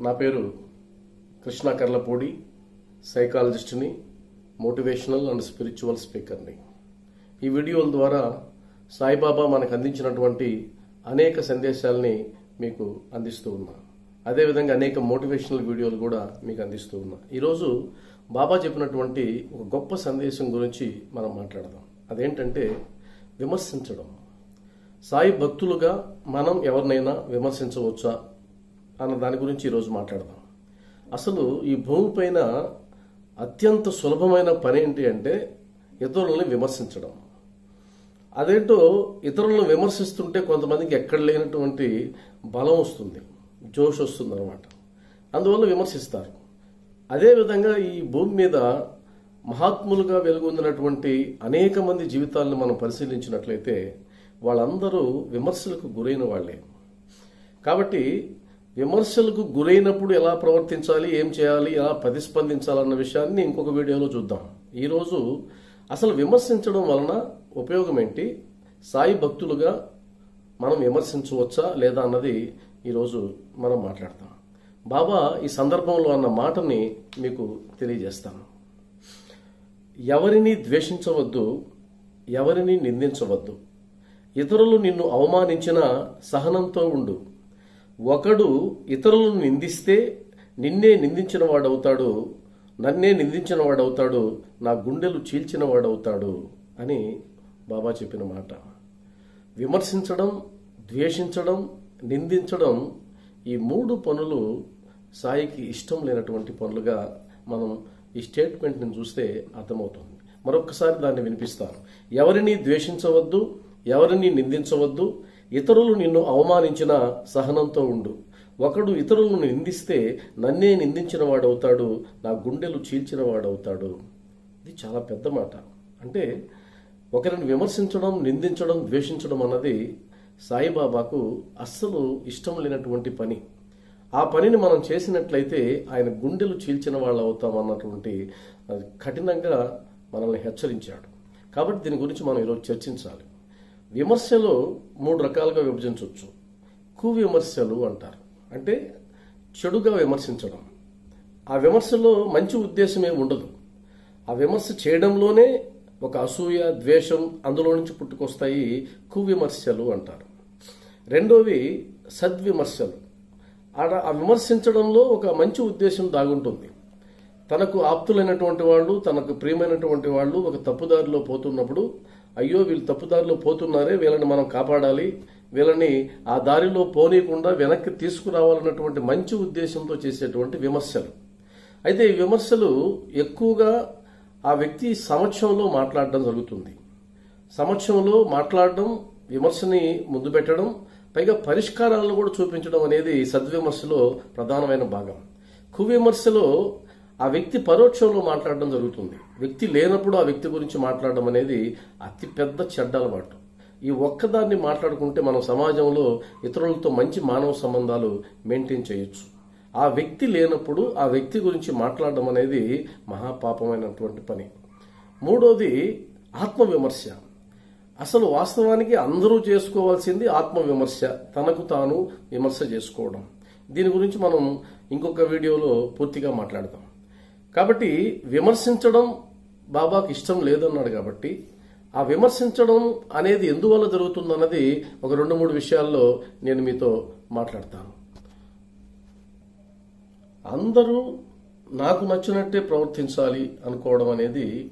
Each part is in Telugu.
నా పేరు కృష్ణ కర్లపూడి సైకాలజిస్ట్ని మోటివేషనల్ అండ్ స్పిరిచువల్ స్పీకర్ని ఈ వీడియోల ద్వారా సాయిబాబా మనకు అందించినటువంటి అనేక సందేశాలని మీకు అందిస్తూ ఉన్నా. అదేవిధంగా అనేక మోటివేషనల్ వీడియోలు కూడా మీకు అందిస్తూ ఉన్నా. ఈరోజు బాబా చెప్పినటువంటి ఒక గొప్ప సందేశం గురించి మనం మాట్లాడదాం. అదేంటంటే విమర్శించడం. సాయి భక్తులుగా మనం ఎవరినైనా విమర్శించవచ్చా? అన్న దాని గురించి ఈరోజు మాట్లాడదాం. అసలు ఈ భూమిపైన అత్యంత సులభమైన పని ఏంటి అంటే ఇతరులని విమర్శించడం. అదేంటో ఇతరులను విమర్శిస్తుంటే కొంతమందికి ఎక్కడ లేనటువంటి బలం వస్తుంది జోష్ వస్తుంది అనమాట అందువల్ల విమర్శిస్తారు. అదేవిధంగా ఈ భూమి మీద మహాత్ములుగా వెలుగొందినటువంటి అనేక మంది జీవితాలను మనం పరిశీలించినట్లయితే వాళ్ళందరూ విమర్శలకు గురైన వాళ్ళే. కాబట్టి విమర్శలకు గురైనప్పుడు ఎలా ప్రవర్తించాలి ఏం చేయాలి ఎలా ప్రతిస్పందించాలన్న విషయాన్ని ఇంకొక వీడియోలో చూద్దాం. ఈరోజు అసలు విమర్శించడం వలన ఉపయోగం ఏంటి? సాయి భక్తులుగా మనం విమర్శించవచ్చా లేదా అన్నది ఈరోజు మనం మాట్లాడతాం. బాబా ఈ సందర్భంలో అన్న మాటని మీకు తెలియజేస్తాను. ఎవరిని ద్వేషించవద్దు ఎవరిని నిందించవద్దు. ఇతరులు నిన్ను అవమానించిన సహనంతో ఉండు. ఒకడు ఇతరులను నిందిస్తే నిన్నే నిందించిన వాడవుతాడు నన్నే నిందించిన వాడవుతాడు నా గుండెలు చీల్చిన వాడవుతాడు అని బాబా చెప్పిన మాట. విమర్శించడం ద్వేషించడం నిందించడం ఈ మూడు పనులు సాయికి ఇష్టం లేనటువంటి పనులుగా మనం ఈ స్టేట్మెంట్ని చూస్తే అర్థమవుతుంది. మరొకసారి దాన్ని వినిపిస్తాను. ఎవరిని ద్వేషించవద్దు ఎవరిని నిందించవద్దు ఇతరులు నిన్ను అవమానించిన సహనంతో ఉండు. ఒకడు ఇతరులను నిందిస్తే నన్నే నిందించిన వాడవుతాడు నా గుండెలు చీల్చిన వాడవుతాడు ఇది చాలా పెద్ద మాట. అంటే ఒకరిని విమర్శించడం నిందించడం ద్వేషించడం అన్నది సాయిబాబాకు అస్సలు ఇష్టం లేనటువంటి పని. ఆ పనిని మనం చేసినట్లయితే ఆయన గుండెలు చీల్చిన వాళ్ళు అవుతాం అన్నటువంటి కఠినంగా మనల్ని హెచ్చరించాడు. కాబట్టి దీని గురించి మనం ఈరోజు చర్చించాలి. విమర్శలు మూడు రకాలుగా విభజించవచ్చు. కువిమర్శలు అంటారు. అంటే చెడుగా విమర్శించడం. ఆ విమర్శలో మంచి ఉద్దేశమే ఉండదు. ఆ విమర్శ చేయడంలోనే ఒక అసూయ ద్వేషం అందులో నుంచి పుట్టుకొస్తాయి కువిమర్శలు అంటారు. రెండోవి సద్విమర్శలు. ఆడ ఆ విమర్శించడంలో ఒక మంచి ఉద్దేశం దాగుంటుంది. తనకు ఆప్తులైనటువంటి వాళ్ళు తనకు ప్రియమైనటువంటి వాళ్ళు ఒక తప్పుదారిలో పోతున్నప్పుడు అయ్యో వీళ్ళు తప్పుదారిలో పోతున్నారే వీళ్ళని మనం కాపాడాలి. వీళ్ళని ఆ దారిలో పోనీయకుండా వెనక్కి తీసుకురావాలన్నటువంటి మంచి ఉద్దేశంతో చేసేటువంటి విమర్శలు. అయితే ఈ విమర్శలు ఎక్కువగా ఆ వ్యక్తి సమక్షంలో మాట్లాడడం జరుగుతుంది. సమక్షంలో మాట్లాడడం విమర్శని ముందు పెట్టడం పైగా పరిష్కారాలను కూడా చూపించడం అనేది సద్విమర్శలో ప్రధానమైన భాగం. కువిమర్శలో ఆ వ్యక్తి పరోక్షంలో మాట్లాడడం జరుగుతుంది. వ్యక్తి లేనప్పుడు ఆ వ్యక్తి గురించి మాట్లాడడం అనేది అతిపెద్ద చెడ్డ అలవాటు. ఈ ఒక్కదాన్ని మాట్లాడుకుంటే మనం సమాజంలో ఇతరులతో మంచి మానవ సంబంధాలు మెయింటైన్ చేయొచ్చు. ఆ వ్యక్తి లేనప్పుడు ఆ వ్యక్తి గురించి మాట్లాడడం అనేది మహాపాపమైనటువంటి పని. మూడోది ఆత్మవిమర్శ. అసలు వాస్తవానికి అందరూ చేసుకోవాల్సింది ఆత్మవిమర్శ. తనకు తాను విమర్శ చేసుకోవడం. దీని గురించి మనం ఇంకొక వీడియోలో పూర్తిగా మాట్లాడతాం కాబట్టి విమర్శించడం బాబాకి ఇష్టం లేదన్నాడు కాబట్టి ఆ విమర్శించడం అనేది ఎందువల్ల జరుగుతుందన్నది ఒక రెండు మూడు విషయాల్లో నేను మీతో మాట్లాడతాను. అందరూ నాకు నచ్చినట్టే ప్రవర్తించాలి అనుకోవడం అనేది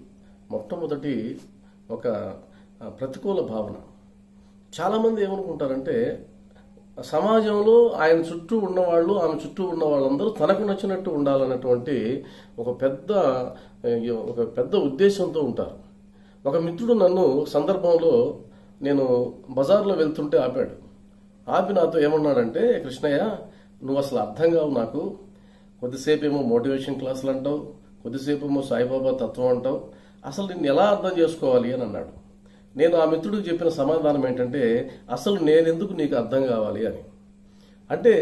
మొట్టమొదటి ఒక ప్రతికూల భావన. చాలామంది ఏమనుకుంటారంటే సమాజంలో ఆయన చుట్టూ ఉన్నవాళ్ళు ఆమె చుట్టూ ఉన్న వాళ్ళందరూ తనకు నచ్చినట్టు ఉండాలన్నటువంటి ఒక పెద్ద ఒక పెద్ద ఉద్దేశంతో ఉంటారు. ఒక మిత్రుడు నన్ను సందర్భంలో నేను బజార్లో వెళ్తుంటే ఆపాడు. ఆపి నాతో ఏమన్నాడంటే కృష్ణయ్య నువ్వు అసలు అర్థం కావు నాకు. కొద్దిసేపు ఏమో మోటివేషన్ క్లాసులు అంటావు కొద్దిసేపు ఏమో సాయిబాబా తత్వం అంటావు. అసలు నిన్ను ఎలా అర్థం చేసుకోవాలి? అని అన్నాడు. నేను ఆ మిత్రుడికి చెప్పిన సమాధానం ఏంటంటే అసలు నేనెందుకు నీకు అర్థం కావాలి అని. అంటే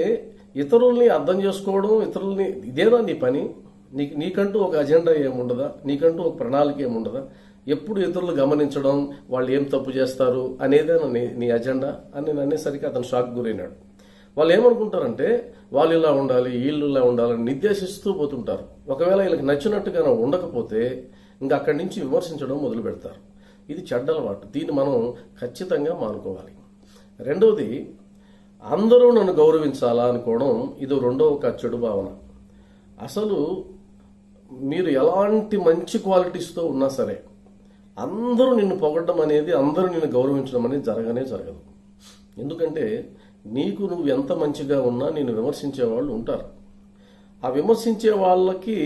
ఇతరుల్ని అర్థం చేసుకోవడం ఇతరుల్ని ఇదేనా నీ పని? నీకు నీకంటూ ఒక అజెండా ఏముండదా? నీకంటూ ఒక ప్రణాళిక ఏముండదా? ఎప్పుడు ఇతరులు గమనించడం వాళ్ళు ఏం తప్పు చేస్తారు అనేదేనా నీ నీ అజెండా? అని నేను అనేసరికి అతను షాక్ గురైనాడు. వాళ్ళు ఏమనుకుంటారంటే వాళ్ళు ఇలా ఉండాలి వీళ్ళు ఇలా ఉండాలని నిర్దేశిస్తూ పోతుంటారు. ఒకవేళ వీళ్ళకి నచ్చినట్టుగా ఉండకపోతే ఇంకా అక్కడి నుంచి విమర్శించడం మొదలు పెడతారు ఇది చెడ్డ అలవాటు దీన్ని మనం ఖచ్చితంగా మానుకోవాలి. రెండవది అందరూ నన్ను గౌరవించాలా అనుకోవడం ఇది రెండవ ఒక చెడు భావన. అసలు మీరు ఎలాంటి మంచి క్వాలిటీస్తో ఉన్నా సరే అందరూ నిన్ను పొగడడం అనేది అందరూ నిన్ను గౌరవించడం అనేది జరగనే జరగదు. ఎందుకంటే నీకు నువ్వు ఎంత మంచిగా ఉన్నా నేను విమర్శించే వాళ్ళు ఉంటారు. ఆ విమర్శించే వాళ్ళకి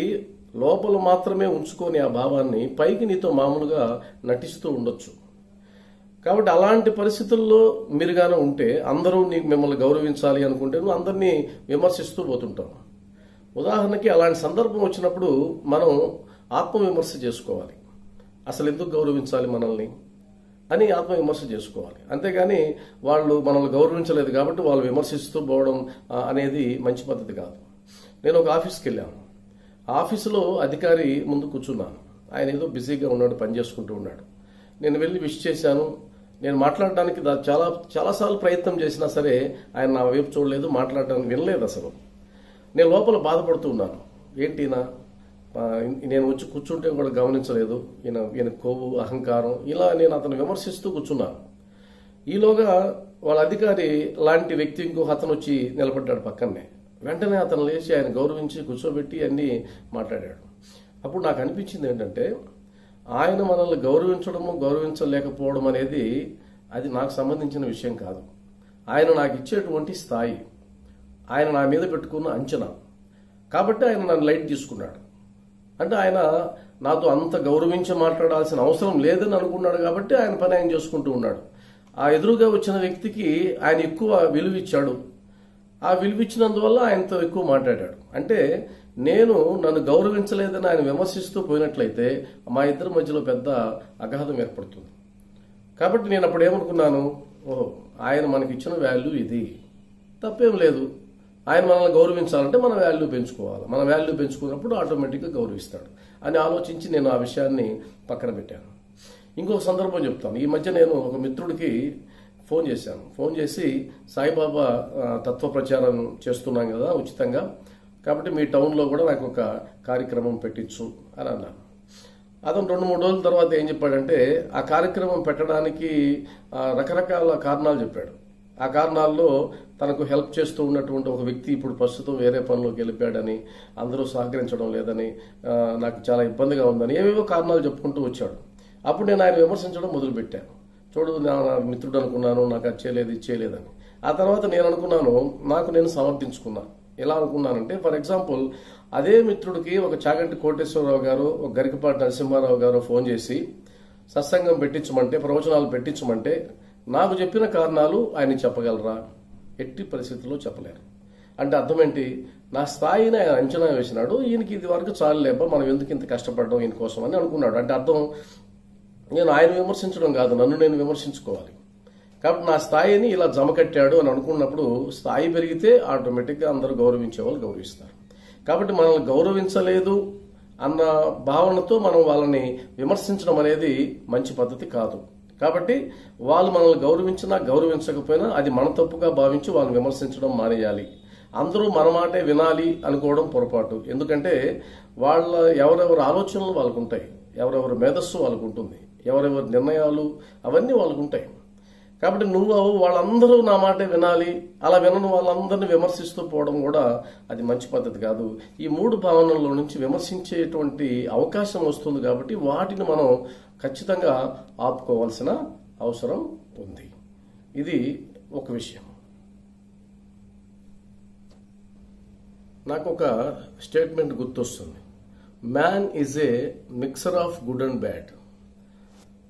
లోపల మాత్రమే ఉంచుకొని ఆ భావాన్ని పైకి నీతో మామూలుగా నటిస్తూ ఉండొచ్చు. కాబట్టి అలాంటి పరిస్థితుల్లో మీరుగానే ఉంటే అందరూ నీకు మిమ్మల్ని గౌరవించాలి అనుకుంటే నువ్వు అందరినీ విమర్శిస్తూ పోతుంటావు. ఉదాహరణకి అలాంటి సందర్భం వచ్చినప్పుడు మనం ఆత్మవిమర్శ చేసుకోవాలి. అసలు ఎందుకు గౌరవించాలి మనల్ని అని ఆత్మవిమర్శ చేసుకోవాలి. అంతేగాని వాళ్ళు మనల్ని గౌరవించలేదు కాబట్టి వాళ్ళు విమర్శిస్తూ పోవడం అనేది మంచి పద్ధతి కాదు. నేను ఒక ఆఫీస్కి వెళ్ళాను. ఆఫీసులో అధికారి ముందు కూర్చున్నాను. ఆయన ఏదో బిజీగా ఉన్నాడు పని చేసుకుంటూ ఉన్నాడు. నేను వెళ్ళి విష్ చేశాను. నేను మాట్లాడడానికి దా- చాలా చాలాసార్లు ప్రయత్నం చేసినా సరే ఆయన నా వైపు చూడలేదు మాట్లాడడానికి వినలేదు అసలు. నేను లోపల బాధపడుతూ ఉన్నాను. ఏంటి నా నేను వచ్చి కూర్చుంటే కూడా గమనించలేదు. ఈయన ఈయన కొవ్వు అహంకారం ఇలా నేను అతను విమర్శిస్తూ కూర్చున్నాను. ఈలోగా వాళ్ళ అధికారి లాంటి వ్యక్తి ఇంకో అతను వచ్చి నిలబడ్డాడు పక్కనే వెంటనే అతను లేచి ఆయన గౌరవించి కూర్చోబెట్టి అన్ని మాట్లాడాడు. అప్పుడు నాకు అనిపించింది ఏంటంటే ఆయన మనల్ని గౌరవించడము గౌరవించలేకపోవడం అనేది అది నాకు సంబంధించిన విషయం కాదు. ఆయన నాకు ఇచ్చేటువంటి స్థాయి. ఆయన నా మీద పెట్టుకున్న అంచనా. కాబట్టి ఆయన నన్ను లైట్ తీసుకున్నాడు. అంటే ఆయన నాతో అంత గౌరవించి మాట్లాడాల్సిన అవసరం లేదని అనుకున్నాడు కాబట్టి ఆయన పని ఆయన చేసుకుంటూ ఉన్నాడు. ఆ ఎదురుగా వచ్చిన వ్యక్తికి ఆయన ఎక్కువ విలువ ఇచ్చాడు. ఆ విలువిచ్చినందువల్ల ఆయనతో ఎక్కువ మాట్లాడాడు. అంటే నేను నన్ను గౌరవించలేదని ఆయన విమర్శిస్తూ పోయినట్లయితే మా ఇద్దరి మధ్యలో పెద్ద అగాధం ఏర్పడుతుంది. కాబట్టి నేను అప్పుడు ఏమనుకున్నాను? ఓహో ఆయన మనకి ఇచ్చిన వాల్యూ ఇది. తప్పేం లేదు. ఆయన మనల్ని గౌరవించాలంటే మన వాల్యూ పెంచుకోవాలి. మన వాల్యూ పెంచుకున్నప్పుడు ఆటోమేటిక్గా గౌరవిస్తాడు. అని ఆలోచించి నేను ఆ విషయాన్ని పక్కన పెట్టాను. ఇంకొక సందర్భం చెప్తాను. ఈ మధ్య నేను ఒక మిత్రుడికి ఫోన్ చేశాను. ఫోన్ చేసి సాయిబాబా తత్వ ప్రచారం చేస్తున్నాం కదా ఉచితంగా. కాబట్టి మీ టౌన్లో కూడా నాకు ఒక కార్యక్రమం పెట్టించు అని అన్నాను. అతను రెండు మూడు రోజుల తర్వాత ఏం చెప్పాడంటే ఆ కార్యక్రమం పెట్టడానికి రకరకాల కారణాలు చెప్పాడు. ఆ కారణాల్లో తనకు హెల్ప్ చేస్తూ ఉన్నటువంటి ఒక వ్యక్తి ఇప్పుడు ప్రస్తుతం వేరే పనిలోకి వెళ్ళిపోయాడని అందరూ సహకరించడం లేదని నాకు చాలా ఇబ్బందిగా ఉందని ఏవేవో కారణాలు చెప్పుకుంటూ వచ్చాడు. అప్పుడు నేను ఆయన విమర్శించడం మొదలుపెట్టాను. చూడు నా మిత్రుడు అనుకున్నాను నాకు అది చేయలేదు ఇది చేయలేదని. ఆ తర్వాత నేను అనుకున్నాను నాకు నేను సమర్థించుకున్నాను ఎలా అనుకున్నానంటే ఫర్ ఎగ్జాంపుల్ అదే మిత్రుడికి ఒక చాగంటి కోటేశ్వరరావు గారు ఒక గరికపాటి నరసింహారావు గారు ఫోన్ చేసి సత్సంగం పెట్టించమంటే ప్రవచనాలు పెట్టించమంటే నాకు చెప్పిన కారణాలు ఆయన చెప్పగలరా? ఎట్టి పరిస్థితుల్లో చెప్పలేరు. అంటే అర్థం ఏంటి నా స్థాయిని ఆయన అంచనా వేసినాడు ఈయనకి ఇది వరకు చాలు లేబ్బా మనం ఎందుకు ఇంత కష్టపడడం ఈయన కోసం అని అనుకున్నాడు. అంటే అర్థం నేను ఆయన విమర్శించడం కాదు నన్ను నేను విమర్శించుకోవాలి. కాబట్టి నా స్థాయిని ఇలా జమకట్టాడు అని అనుకున్నప్పుడు స్థాయి పెరిగితే ఆటోమేటిక్గా అందరూ గౌరవించే వాళ్ళు గౌరవిస్తారు. కాబట్టి మనల్ని గౌరవించలేదు అన్న భావనతో మనం వాళ్ళని విమర్శించడం అనేది మంచి పద్ధతి కాదు. కాబట్టి వాళ్ళు మనల్ని గౌరవించినా గౌరవించకపోయినా అది మన తప్పుగా భావించి వాళ్ళని విమర్శించడం మానేయాలి. అందరూ మన మాటే వినాలి అనుకోవడం పొరపాటు. ఎందుకంటే వాళ్ళ ఎవరెవరి ఆలోచనలు వాళ్ళకు ఉంటాయి ఎవరెవరి మేధస్సు వాళ్ళకు ఉంటుంది ఎవరెవరి నిర్ణయాలు అవన్నీ వాళ్ళకు ఉంటాయి కాబట్టి నువ్వు వాళ్ళందరూ నా మాటే వినాలి అలా వినని వాళ్ళందరిని విమర్శిస్తూ పోవడం కూడా అది మంచి పద్ధతి కాదు. ఈ మూడు భావనల్లో నుంచి విమర్శించేటువంటి అవకాశం వస్తుంది కాబట్టి వాటిని మనం ఖచ్చితంగా ఆపుకోవాల్సిన అవసరం ఉంది. ఇది ఒక విషయం. నాకు ఒక స్టేట్మెంట్ గుర్తొస్తుంది. Man is a mixture of good and bad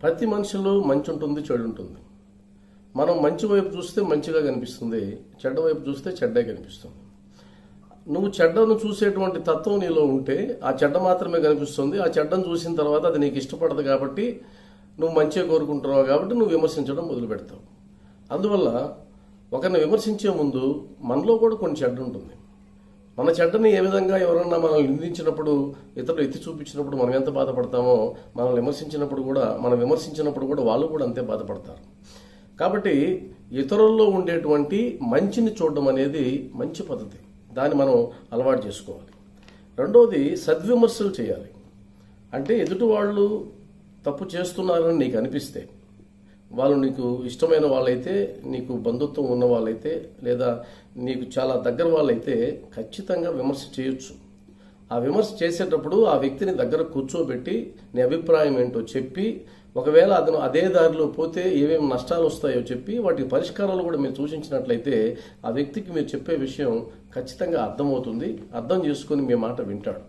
ప్రతి మనిషిలో మంచి ఉంటుంది చెడు ఉంటుంది. మనం మంచి వైపు చూస్తే మంచిగా కనిపిస్తుంది చెడ్డ వైపు చూస్తే చెడ్డే కనిపిస్తుంది. నువ్వు చెడ్డను చూసేటువంటి తత్వం నీలో ఉంటే ఆ చెడ్డ మాత్రమే కనిపిస్తుంది ఆ చెడ్డను చూసిన తర్వాత అది నీకు ఇష్టపడదు కాబట్టి నువ్వు మంచిగా కోరుకుంటున్నావు కాబట్టి నువ్వు విమర్శించడం మొదలు పెడతావు. అందువల్ల ఒకరిని విమర్శించే ముందు మనలో కూడా కొన్ని చెడ్డ ఉంటుంది. మన చెడ్డని ఏ విధంగా ఎవరన్నా మనల్ని నిందించినప్పుడు ఇతరులు ఎత్తి చూపించినప్పుడు మనం ఎంత బాధపడతామో మనల్ని విమర్శించినప్పుడు కూడా మనం విమర్శించినప్పుడు కూడా వాళ్ళు కూడా అంతే బాధపడతారు. కాబట్టి ఇతరుల్లో ఉండేటువంటి మంచిని చూడడం అనేది మంచి పద్ధతి. దాన్ని మనం అలవాటు చేసుకోవాలి. రెండవది సద్విమర్శలు చేయాలి. అంటే ఎదుటి వాళ్ళు తప్పు చేస్తున్నారని నీకు అనిపిస్తే వాళ్ళు నీకు ఇష్టమైన వాళ్ళైతే నీకు బంధుత్వం ఉన్న వాళ్ళైతే లేదా నీకు చాలా దగ్గర వాళ్ళైతే ఖచ్చితంగా విమర్శ చేయొచ్చు. ఆ విమర్శ చేసేటప్పుడు ఆ వ్యక్తిని దగ్గర కూర్చోబెట్టి నీ అభిప్రాయం ఏంటో చెప్పి ఒకవేళ అతను అదే దారిలో పోతే ఏమేమి నష్టాలు వస్తాయో చెప్పి వాటి పరిష్కారాలు కూడా మీరు సూచించినట్లయితే ఆ వ్యక్తికి మీరు చెప్పే విషయం ఖచ్చితంగా అర్థమవుతుంది. అర్థం చేసుకుని మీ మాట వింటాడు.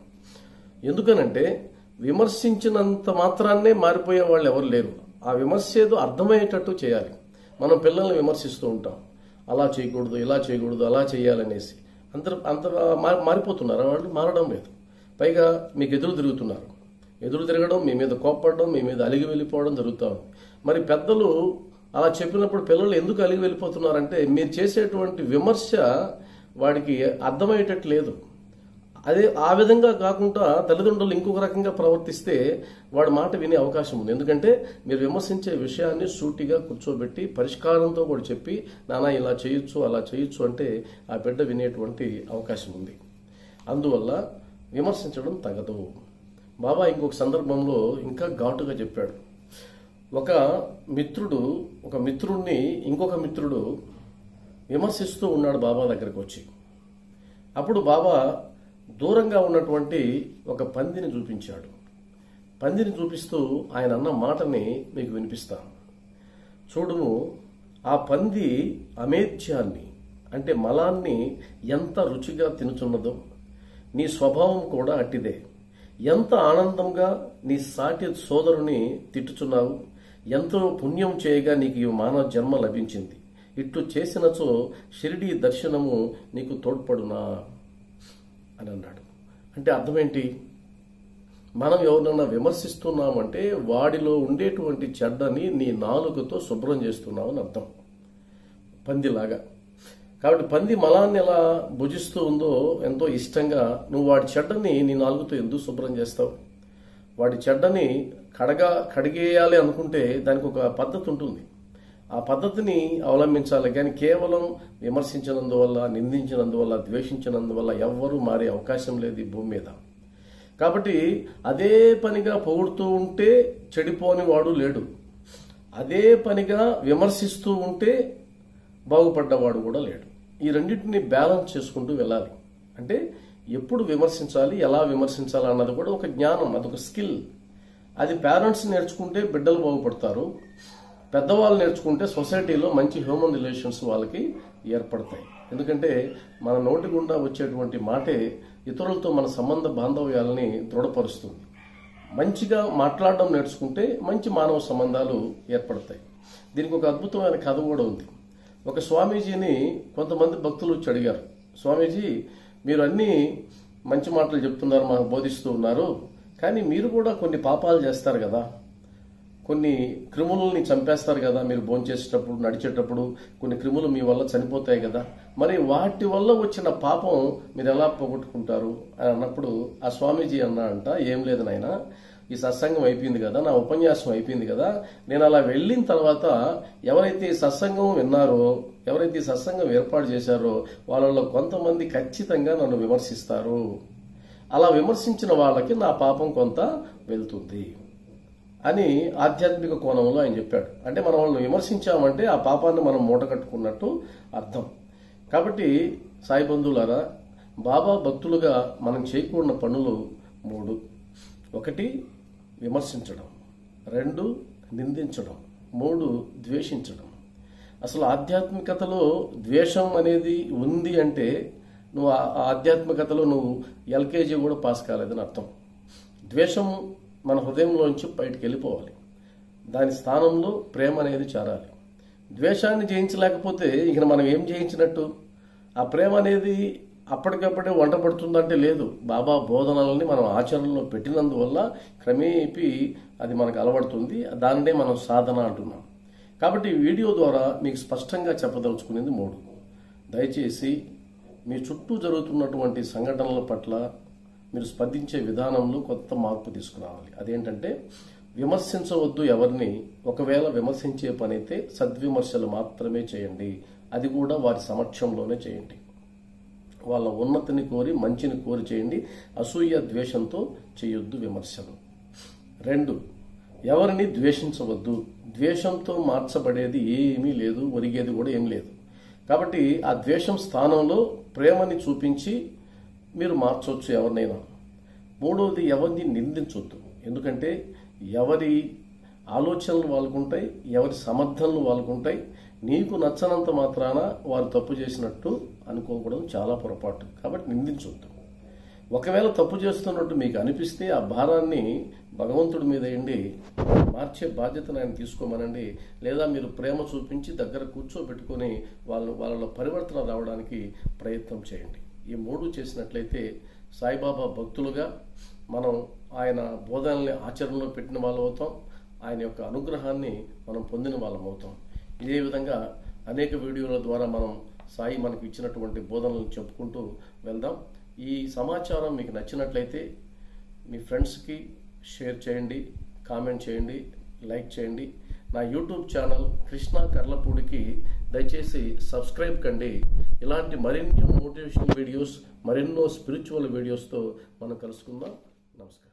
ఎందుకనంటే విమర్శించినంత మాత్రాన్నే మారిపోయే వాళ్ళు ఎవరు లేరు. ఆ విమర్శ ఏదో అర్థమయ్యేటట్టు చేయాలి. మనం పిల్లల్ని విమర్శిస్తూ ఉంటాం. అలా చేయకూడదు ఇలా చేయకూడదు అలా చేయాలనేసి. అంత అంత మారిపోతున్నారు. వాళ్ళు మారడం లేదు. పైగా మీకు ఎదురు తిరుగుతున్నారు. ఎదురు తిరగడం మీ మీద కోప్పడడం మీ మీద అలిగి వెళ్ళిపోవడం జరుగుతూ ఉంది. మరి పెద్దలు అలా చెప్పినప్పుడు పిల్లలు ఎందుకు అలిగి వెళ్ళిపోతున్నారంటే మీరు చేసేటువంటి విమర్శ వాడికి అర్థమయ్యేటట్టు లేదు. అదే ఆ విధంగా కాకుండా తల్లిదండ్రులు ఇంకొక రకంగా ప్రవర్తిస్తే వాడు మాట వినే అవకాశం ఉంది. ఎందుకంటే మీరు విమర్శించే విషయాన్ని సూటిగా కూర్చోబెట్టి పరిష్కారంతో కూడా చెప్పి నానా ఇలా చేయొచ్చు అలా చేయొచ్చు అంటే ఆ బిడ్డ వినేటువంటి అవకాశం ఉంది. అందువల్ల విమర్శించడం తగదు. బాబా ఇంకొక సందర్భంలో ఇంకా ఘాటుగా చెప్పాడు. ఒక మిత్రుడు ఒక మిత్రుణ్ణి ఇంకొక మిత్రుడు విమర్శిస్తూ ఉన్నాడు బాబా దగ్గరకు వచ్చి అప్పుడు బాబా దూరంగా ఉన్నటువంటి ఒక పందిని చూపించాడు. పందిని చూపిస్తూ ఆయన అన్న మాటని మీకు వినిపిస్తాను. చూడుము ఆ పంది అమేధ్యాన్ని అంటే మలాన్ని ఎంత రుచిగా తినుచున్నదో నీ స్వభావం కూడా అట్టిదే. ఎంత ఆనందంగా నీ సాటి సోదరుని తిట్టుచున్నావు ఎంతో పుణ్యం చేయగా నీకు ఈ మానవ జన్మ లభించింది. ఇట్లు చేసినచో షిరిడీ దర్శనము నీకు తోడ్పడునా? అని అన్నాడు. అంటే అర్థం ఏంటి మనం ఎవరినన్నా విమర్శిస్తున్నామంటే వాడిలో ఉండేటువంటి చెడ్డని నీ నాలుకతో శుభ్రం చేస్తున్నావు అని అర్థం. పందిలాగా. కాబట్టి పంది మలాన్ని ఎలా భుజిస్తూ ఉందో ఎంతో ఇష్టంగా నువ్వు వాడి చెడ్డని నీ నాలుగుతో ఎందుకు శుభ్రం చేస్తావు? వాడి చెడ్డని కడగా కడిగేయాలి అనుకుంటే దానికి ఒక పద్ధతి ఉంటుంది. ఆ పద్ధతిని అవలంబించాలి. కానీ కేవలం విమర్శించినందువల్ల నిందించినందువల్ల ద్వేషించినందువల్ల ఎవ్వరూ మారే అవకాశం లేదు ఈ భూమి మీద. కాబట్టి అదే పనిగా పొగుడుతూ ఉంటే చెడిపోని వాడు లేడు. అదే పనిగా విమర్శిస్తూ ఉంటే బాగుపడ్డవాడు కూడా లేడు. ఈ రెండింటిని బ్యాలెన్స్ చేసుకుంటూ వెళ్ళాలి. అంటే ఎప్పుడు విమర్శించాలి ఎలా విమర్శించాలి అన్నది కూడా ఒక జ్ఞానం అదొక స్కిల్. అది పేరెంట్స్ నేర్చుకుంటే బిడ్డలు బాగుపడతారు. పెద్దవాళ్ళు నేర్చుకుంటే సొసైటీలో మంచి హ్యూమన్ రిలేషన్స్ వాళ్ళకి ఏర్పడతాయి. ఎందుకంటే మన నోటి గుండా వచ్చేటువంటి మాటే ఇతరులతో మన సంబంధ బాంధవ్యాలని దృఢపరుస్తుంది. మంచిగా మాట్లాడడం నేర్చుకుంటే మంచి మానవ సంబంధాలు ఏర్పడతాయి. దీనికి ఒక అద్భుతమైన కథ కూడా ఉంది. ఒక స్వామీజీని కొంతమంది భక్తులు వచ్చి అడిగారు స్వామీజీ మీరు అన్నీ మంచి మాటలు చెప్తున్నారు మాకు బోధిస్తూ ఉన్నారు కానీ మీరు కూడా కొన్ని పాపాలు చేస్తారు కదా. కొన్ని క్రిములని చంపేస్తారు కదా మీరు భోంచేసేటప్పుడు నడిచేటప్పుడు కొన్ని క్రిములు మీ వల్ల చనిపోతాయి కదా. మరి వాటి వల్ల వచ్చిన పాపం మీరు ఎలా పోగొట్టుకుంటారు అని అన్నప్పుడు ఆ స్వామీజీ అన్నాడంట ఏం లేదు నాయన ఈ సత్సంగం అయిపోయింది కదా నా ఉపన్యాసం అయిపోయింది కదా నేను అలా వెళ్ళిన తర్వాత ఎవరైతే ఈ సత్సంగం విన్నారో ఎవరైతే ఈ సత్సంగం ఏర్పాటు చేశారో వాళ్ళలో కొంతమంది ఖచ్చితంగా నన్ను విమర్శిస్తారు. అలా విమర్శించిన వాళ్ళకి నా పాపం కొంత వెళ్తుంది. అని ఆధ్యాత్మిక కోణంలో ఆయన చెప్పాడు. అంటే మనం వాళ్ళని విమర్శించామంటే ఆ పాపాన్ని మనం మూట కట్టుకున్నట్టు అర్థం. కాబట్టి సాయి బంధువులారా బాబా భక్తులుగా మనం చేయకూడిన పనులు మూడు. ఒకటి విమర్శించడం. రెండు నిందించడం. మూడు ద్వేషించడం. అసలు ఆధ్యాత్మికతలో ద్వేషం అనేది ఉంది అంటే నువ్వు ఆ ఆధ్యాత్మికతలో నువ్వు ఎల్కేజీ కూడా పాస్ కాలేదని అర్థం. ద్వేషం మన హృదయంలోంచి బయటికి వెళ్ళిపోవాలి దాని స్థానంలో ప్రేమ అనేది చేరాలి ద్వేషాన్ని జయించలేకపోతే ఇక మనం ఏం జయించినట్టు? ఆ ప్రేమ అనేది అప్పటికప్పుడే వంట పడుతుందంటే లేదు. బాబా బోధనలని మనం ఆచరణలో పెట్టినందువల్ల క్రమేపీ అది మనకు అలవడుతుంది. దాన్నే మనం సాధన అంటున్నాం. కాబట్టి వీడియో ద్వారా మీకు స్పష్టంగా చెప్పదలుచుకునేది మూడు. దయచేసి మీ చుట్టూ జరుగుతున్నటువంటి సంఘటనల పట్ల మీరు స్పందించే విధానంలో కొత్త మార్పు తీసుకురావాలి. అదేంటంటే విమర్శించవద్దు ఎవరిని ఒకవేళ విమర్శించే పనైతే సద్విమర్శలు మాత్రమే చేయండి. అది కూడా వారి సమక్షంలోనే చేయండి. వాళ్ళ ఉన్నతిని కోరి మంచిని కోరి చేయండి. అసూయ ద్వేషంతో చేయొద్దు విమర్శలు. రెండు ఎవరిని ద్వేషించవద్దు. ద్వేషంతో మార్చబడేది ఏమీ లేదు ఒరిగేది కూడా ఏం లేదు. కాబట్టి ఆ ద్వేషం స్థానంలో ప్రేమని చూపించి మీరు మార్చవచ్చు ఎవరినైనా. మూడవది ఎవరిని నిందించొద్దు. ఎందుకంటే ఎవరి ఆలోచనలు వాళ్ళకుంటాయి ఎవరి సమర్థనలు వాళ్ళకుంటాయి. నీకు నచ్చనంత మాత్రాన వారు తప్పు చేసినట్టు అనుకోకూడదు చాలా పొరపాటు. కాబట్టి నిందించొద్దు. ఒకవేళ తప్పు చేస్తున్నట్టు మీకు అనిపిస్తే ఆ భారాన్ని భగవంతుడి మీద వేయండి. మార్చే బాధ్యతను ఆయన తీసుకోమనండి. లేదా మీరు ప్రేమ చూపించి దగ్గర కూర్చోబెట్టుకొని వాళ్ళు వాళ్ళలో పరివర్తన రావడానికి ప్రయత్నం చేయండి. ఈ మూడు చేసినట్లయితే సాయిబాబా భక్తులుగా మనం ఆయన బోధనల్ని ఆచరణలో పెట్టిన వాళ్ళు అవుతాం. ఆయన యొక్క అనుగ్రహాన్ని మనం పొందిన వాళ్ళం అవుతాం. ఇదే విధంగా అనేక వీడియోల ద్వారా మనం సాయి మనకు ఇచ్చినటువంటి బోధనలను చెప్పుకుంటూ వెళ్దాం. ఈ సమాచారం మీకు నచ్చినట్లయితే మీ ఫ్రెండ్స్కి షేర్ చేయండి కామెంట్ చేయండి లైక్ చేయండి. నా యూట్యూబ్ ఛానల్ కృష్ణ కర్లపూడికి దయచేసి సబ్స్క్రైబ్ కండి. ఇలాంటి మరిన్ని మోటివేషనల్ వీడియోస్ మరెన్నో స్పిరిచువల్ వీడియోస్తో మనం కలుసుకుందాం. నమస్కారం.